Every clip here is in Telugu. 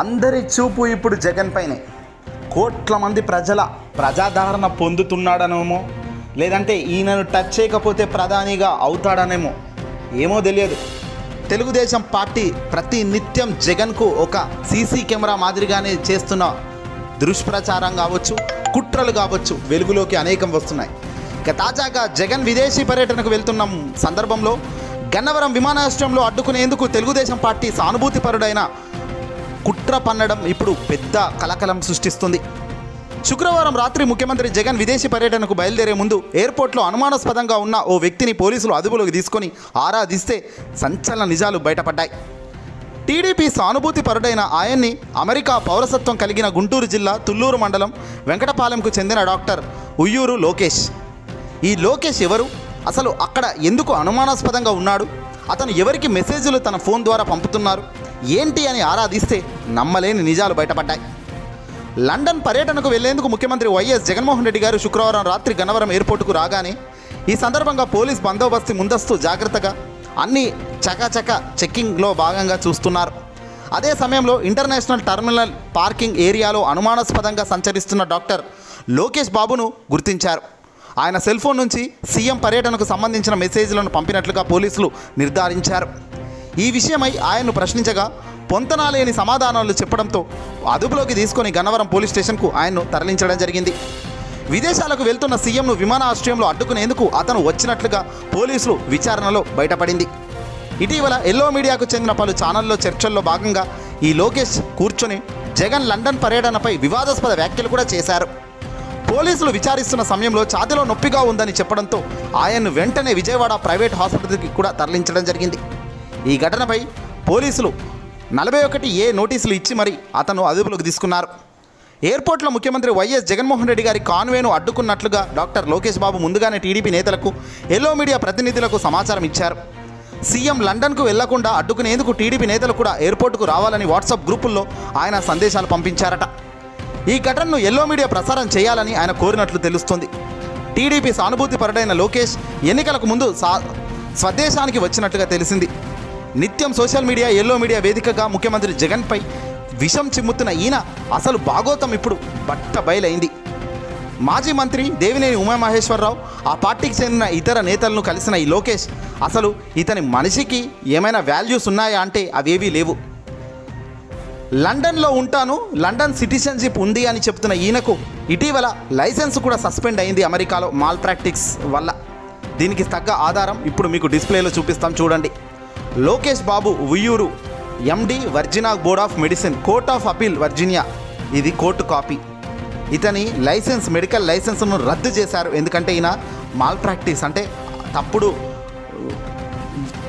అందరి చూపు ఇప్పుడు జగన్ పైనే. కోట్ల మంది ప్రజల ప్రజాదరణ పొందుతున్నాడనేమో లేదంటే ఈయనను టచ్ చేయకపోతే ప్రధానిగా అవుతాడనేమో ఏమో తెలియదు. తెలుగుదేశం పార్టీ ప్రతి నిత్యం జగన్కు ఒక సీసీ కెమెరా మాదిరిగానే చేస్తున్న దుష్ప్రచారం కావచ్చు కుట్రలు కావచ్చు వెలుగులోకి అనేకం వస్తున్నాయి. ఇక తాజాగా జగన్ విదేశీ పర్యటనకు వెళ్తున్న సందర్భంలో గన్నవరం విమానాశ్రయంలో అడ్డుకునేందుకు తెలుగుదేశం పార్టీ సానుభూతిపరుడైన కుట్ర పన్నడం ఇప్పుడు పెద్ద కలకలం సృష్టిస్తుంది. శుక్రవారం రాత్రి ముఖ్యమంత్రి జగన్ విదేశీ పర్యటనకు బయలుదేరే ముందు ఎయిర్పోర్ట్లో అనుమానాస్పదంగా ఉన్న ఓ వ్యక్తిని పోలీసులు అదుపులోకి తీసుకొని ఆరాధిస్తే సంచలన నిజాలు బయటపడ్డాయి. టీడీపీ సానుభూతి పరుడైన ఆయన్ని అమెరికా పౌరసత్వం కలిగిన గుంటూరు జిల్లా తుల్లూరు మండలం వెంకటపాలెంకు చెందిన డాక్టర్ ఉయ్యూరు లోకేష్. ఈ లోకేష్ ఎవరు? అసలు అక్కడ ఎందుకు అనుమానాస్పదంగా ఉన్నాడు? అతను ఎవరికి మెసేజ్లు తన ఫోన్ ద్వారా పంపుతున్నారు? ఏంటి అని ఆరాధిస్తే నమ్మలేని నిజాలు బయటపడ్డాయి. లండన్ పర్యటనకు వెళ్ళేందుకు ముఖ్యమంత్రి వైఎస్ జగన్మోహన్ రెడ్డి గారు శుక్రవారం రాత్రి గన్నవరం ఎయిర్పోర్టుకు రాగానే ఈ సందర్భంగా పోలీస్ బందోబస్తు ముందస్తు జాగ్రత్తగా అన్ని చకాచక చెక్కింగ్లో భాగంగా చూస్తున్నారు. అదే సమయంలో ఇంటర్నేషనల్ టర్మినల్ పార్కింగ్ ఏరియాలో అనుమానాస్పదంగా సంచరిస్తున్న డాక్టర్ లోకేష్ బాబును గుర్తించారు. ఆయన సెల్ ఫోన్ నుంచి సీఎం పర్యటనకు సంబంధించిన మెసేజ్లను పంపినట్లుగా పోలీసులు నిర్ధారించారు. ఈ విషయమై ఆయన్ను ప్రశ్నించగా పొంతనాలేని సమాధానాలు చెప్పడంతో అదుపులోకి తీసుకొని గన్నవరం పోలీస్ స్టేషన్కు ఆయన్ను తరలించడం జరిగింది. విదేశాలకు వెళ్తున్న సీఎంను విమానాశ్రయంలో అడ్డుకునేందుకు అతను వచ్చినట్లుగా పోలీసులు విచారణలో బయటపడింది. ఇటీవల ఎల్లో మీడియాకు చెందిన పలు ఛానల్లో చర్చల్లో భాగంగా ఈ లోకేష్ కూర్చొని జగన్ లండన్ పర్యటనపై వివాదాస్పద వ్యాఖ్యలు కూడా చేశారు. పోలీసులు విచారిస్తున్న సమయంలో ఛాతిలో నొప్పిగా ఉందని చెప్పడంతో ఆయన్ను వెంటనే విజయవాడ ప్రైవేట్ హాస్పిటల్కి కూడా తరలించడం జరిగింది. ఈ ఘటనపై పోలీసులు నలభై ఒకటి ఏ నోటీసులు ఇచ్చి మరి అతను అదుపులోకి తీసుకున్నారు. ఎయిర్పోర్ట్లో ముఖ్యమంత్రి వైఎస్ జగన్మోహన్ రెడ్డి గారి కాన్వేను అడ్డుకున్నట్లుగా డాక్టర్ లోకేష్ బాబు ముందుగానే టీడీపీ నేతలకు ఎల్లో మీడియా ప్రతినిధులకు సమాచారం ఇచ్చారు. సీఎం లండన్కు వెళ్ళకుండా అడ్డుకునేందుకు టీడీపీ నేతలు కూడా ఎయిర్పోర్టుకు రావాలని వాట్సాప్ గ్రూపుల్లో ఆయన సందేశాలు పంపించారట. ఈ ఘటనను ఎల్లో మీడియా ప్రసారం చేయాలని ఆయన కోరినట్లు తెలుస్తోంది. టీడీపీ సానుభూతి పరుడైన లోకేష్ ఎన్నికలకు ముందు సా స్వదేశానికి వచ్చినట్లుగా తెలిసింది. నిత్యం సోషల్ మీడియా ఎల్లో మీడియా వేదికగా ముఖ్యమంత్రి జగన్పై విషం చిమ్ముతున్న ఈయన అసలు భాగోతం ఇప్పుడు బట్ట బయలైంది. మాజీ మంత్రి దేవినేని ఉమామహేశ్వరరావు ఆ పార్టీకి చెందిన ఇతర నేతలను కలిసిన ఈ లోకేష్ అసలు ఇతని మనిషికి ఏమైనా వాల్యూస్ ఉన్నాయా అంటే అవేవీ లేవు. లండన్లో ఉంటాను లండన్ సిటిజన్షిప్ ఉంది అని చెప్తున్న ఈయనకు ఇటీవల లైసెన్స్ కూడా సస్పెండ్ అయింది అమెరికాలో మాల్ ప్రాక్టిక్స్ వల్ల. దీనికి తగ్గ ఆధారం ఇప్పుడు మీకు డిస్ప్లేలో చూపిస్తాం చూడండి. Lokesh Babu Uyyuru MD Virginia board of medicine court of appeal Virginia. ఇది కోర్టు కాపీ. ఇతని లైసెన్స్ మెడికల్ లైసెన్స్ను రద్దు చేశారు. ఎందుకంటే ఈయన మాల్ ప్రాక్టీస్ అంటే తప్పుడు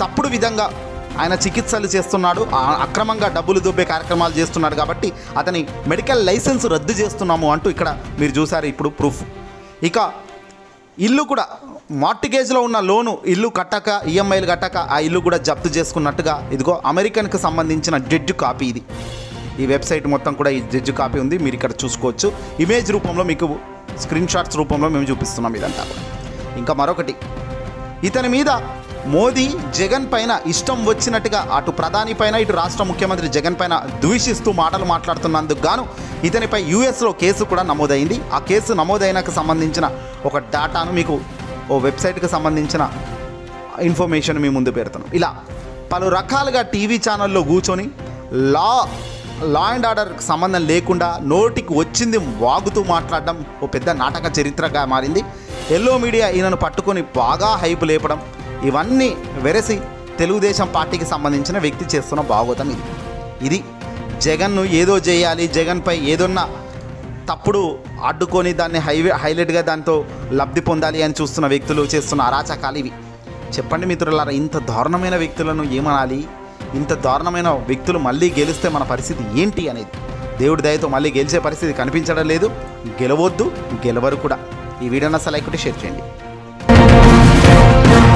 తప్పుడు విధంగా ఆయన చికిత్సలు చేస్తున్నాడు. ఆ- అక్రమంగా డబ్బులు దొబ్బే కార్యక్రమాలు చేస్తున్నాడు కాబట్టి అతని మెడికల్ లైసెన్స్ రద్దు చేస్తున్నాము అంటూ ఇక్కడ మీరు చూసారు ఇప్పుడు ప్రూఫ్. ఇక ఇల్లు కూడా మార్టిగేజ్లో ఉన్న లోను ఇల్లు కట్టక ఈఎంఐలు కట్టక ఆ ఇల్లు కూడా జప్తు చేసుకున్నట్టుగా ఇదిగో అమెరికన్కి సంబంధించిన జడ్జి కాపీ ఇది. ఈ వెబ్సైట్ మొత్తం కూడా ఈ జడ్జ్ కాపీ ఉంది మీరు ఇక్కడ చూసుకోవచ్చు. ఇమేజ్ రూపంలో మీకు స్క్రీన్ షాట్స్ రూపంలో మేము చూపిస్తున్నాం ఇదంతా. ఇంకా మరొకటి. ఇతని మీద మోదీ జగన్ పైన ఇష్టం వచ్చినట్టుగా అటు ప్రధాని పైన ఇటు రాష్ట్ర ముఖ్యమంత్రి జగన్ పైన ద్వేషిస్తూ మాటలు మాట్లాడుతున్నందుకు గాను ఇతనిపై యూఎస్లో కేసు కూడా నమోదైంది. ఆ కేసు నమోదైనకు సంబంధించిన ఒక డేటాను మీకు ఓ వెబ్సైట్కి సంబంధించిన ఇన్ఫర్మేషన్ మీ ముందు పెడతాను. ఇలా పలు రకాలుగా టీవీ ఛానల్లో కూర్చొని లా లా అండ్ ఆర్డర్కి సంబంధం లేకుండా నోటికి వచ్చింది వాగుతూ మాట్లాడడం ఓ పెద్ద నాటక చరిత్రగా మారింది. ఎల్లో మీడియా ఈయనను పట్టుకొని బాగా హైప్ లేపడం ఇవన్నీ వెరసి తెలుగుదేశం పార్టీకి సంబంధించిన వ్యక్తి చేస్తున్న భాగోతం ఇది. ఇది జగన్ను ఏదో చేయాలి జగన్పై ఏదన్నా తప్పుడు అడ్డుకొని దాన్ని హైవే హైలైట్గా దాంతో లబ్ధి పొందాలి అని చూస్తున్న వ్యక్తులు చేస్తున్న అరాచకాలు ఇవి. చెప్పండి మిత్రులారా ఇంత దారుణమైన వ్యక్తులను ఏమనాలి? ఇంత దారుణమైన వ్యక్తులు మళ్ళీ గెలిస్తే మన పరిస్థితి ఏంటి అనేది? దేవుడి దయతో మళ్ళీ గెలిచే పరిస్థితి కనిపించడం లేదు. గెలవద్దు గెలవరు కూడా. ఈ వీడియోని అసలు లైక్ షేర్ చేయండి.